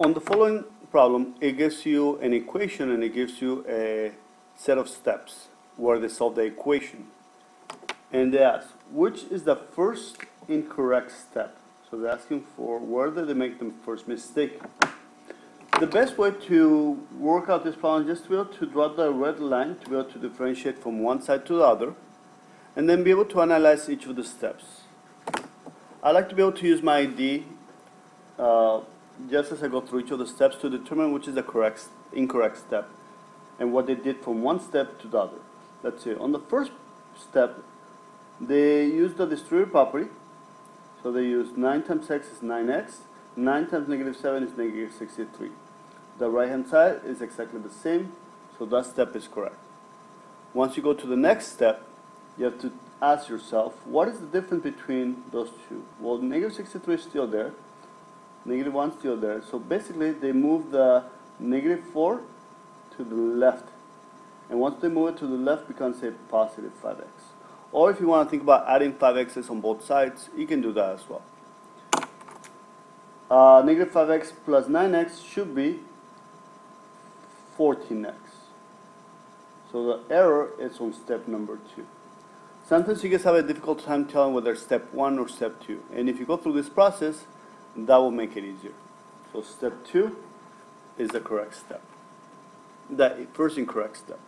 On the following problem, it gives you an equation and it gives you a set of steps where they solve the equation. And they ask, which is the first incorrect step? So they're asking for where did they make the first mistake? The best way to work out this problem is just to be able to draw the red line to be able to differentiate from one side to the other and then be able to analyze each of the steps. I like to be able to use my ID uh, just as I go through each of the steps to determine which is the correct, incorrect step and what they did from one step to the other. Let's see, on the first step, they used the distributive property. So they used 9 times x is 9x, 9 times negative 7 is negative 63. The right hand side is exactly the same, so that step is correct. Once you go to the next step, you have to ask yourself, what is the difference between those two? Well, negative 63 is still there, negative 1 is still there. So basically, they move the negative 4 to the left. And once they move it to the left, becomes a positive 5x. Or if you want to think about adding 5x's on both sides, you can do that as well. Uh, negative 5x plus 9x should be 14x. So the error is on step number 2. Sometimes you guys have a difficult time telling whether step 1 or step 2. And if you go through this process, that will make it easier. So step 2 is the correct step. The first incorrect step.